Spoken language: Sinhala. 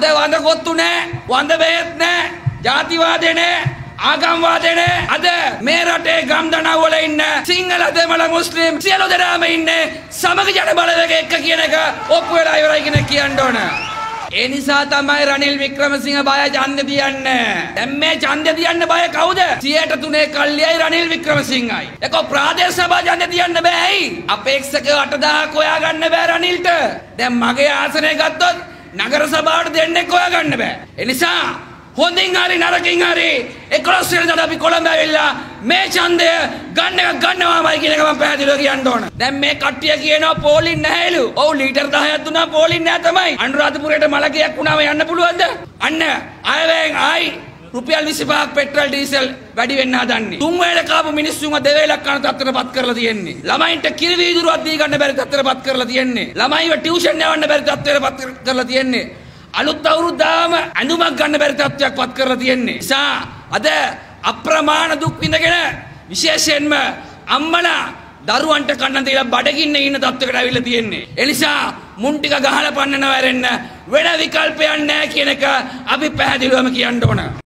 අද වඳ කොත්තු නෑ වඳ බෙහෙත් නෑ ජාතිවාදය නෑ ආගම්වාදය නෑ අද මේ රටේ ගම්දනව්වල ඉන්න සිංහල දෙමළ මුස්ලිම් සියලු දෙනාම ඉන්නේ සමග ජන බලවේග එක්ක කියන එක ඔප්පු වෙලා ඉවරයි කියන කියන්න ඕන. ඒ නිසා තමයි රනිල් වික්‍රමසිංහ බය ඡන්දෙ තියන්න. දැන් මේ ඡන්දෙ තියන්න බය කවුද? 103 කල්ලියයි රනිල් වික්‍රමසිංහයි. ඒක ප්‍රාදේශ සභා ඡන්දෙ තියන්න බෑ ඇයි? අපේක්ෂක 8000ක් හොයාගන්න බෑ රනිල්ට. දැන් මගේ ආසනය ගත්තොත් නගර සභාවට දෙන්නෙක් හොයාගන්න බෑ. ඒ නිසා හොඳින් හරි නරකින් හරි 11 වෙනිදාට අපි කොළඹ ඇවිල්ලා මේ ඡන්දය ගන්න එක ගන්නවාමයි කියන එක මම පැහැදිලිව කියන්න ඕන. දැන් මේ කට්ටිය කියනවා පෝලින් නැහැලු. ඔව් ලීටර් 10ක් දුන්නා පෝලින් නැහැ තමයි. අනුරාධපුරයට මලකයක් වුණාම යන්න පුළුවන්ද? අන්න අයවෙන් ආයි රුපියල් 25ක් පෙට්‍රල් ඩීසල් වැඩි වෙන්න හදන්නේ. තුන් වේල කාපු මිනිස්සුන්ව දෙවේලක් කන තත්ත්වයටපත් කරලා තියෙන්නේ. ළමයින්ට කිරි වීදුරුවක් දී ගන්න බැරි තත්ත්වයටපත් කරලා තියෙන්නේ. ළමයිව ටියුෂන් යවන්න බැරි තත්ත්වයටපත් කරලා තියෙන්නේ. අලුත් අවුරුද්දාම ඇඳුමක් ගන්න බැරි තත්ත්වයක් පත් කරලා තියෙන්නේ. නිසා අද අප්‍රමාණ දුක් විඳගෙන විශේෂයෙන්ම අම්මලා දරුවන්ට කන්න දීලා බඩගින්න ඉන්න තත්ත්වයකට ඇවිල්ලා තියෙන්නේ. ඒ නිසා මුන් ටික ගහලා පන්නන වැරෙන්න වෙන විකල්පයක් නැහැ කියන එක අපි පැහැදිලිවම කියන්න ඕන.